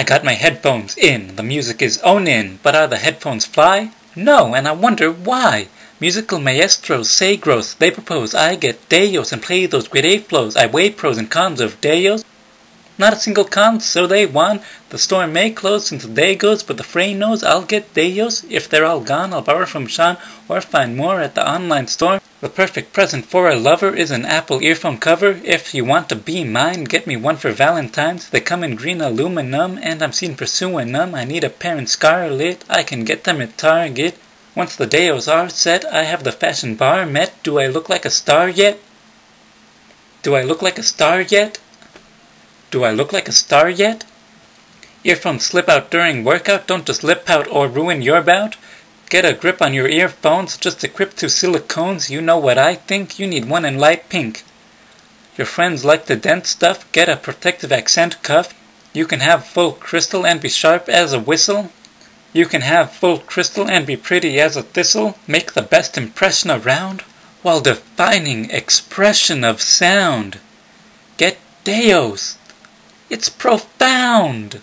I got my headphones in, the music is on in, but are the headphones fly? No, and I wonder why. Musical maestros, sagros, they propose I get deos and play those great A flows. I weigh pros and cons of deos. Not a single con, so they won. The store may close since the day goes, but the fray knows I'll get deos. If they're all gone, I'll borrow from Shaun or find more at the online store. The perfect present for a lover is an Apple earphone cover. If you want to be mine, get me one for Valentine's. They come in green aluminum, and I'm seen pursuing them. I need a pair in scarlet. I can get them at Target. Once the deos are set, I have the fashion bar met. Do I look like a star yet? Do I look like a star yet? Do I look like a star yet? Earphones slip out during workout. Don't just lip out or ruin your bout. Get a grip on your earphones, just equipped to silicones. You know what I think? You need one in light pink. Your friends like the dense stuff. Get a protective accent cuff. You can have full crystal and be sharp as a whistle. You can have full crystal and be pretty as a thistle. Make the best impression around while defining expression of sound. Get Deos. It's profound.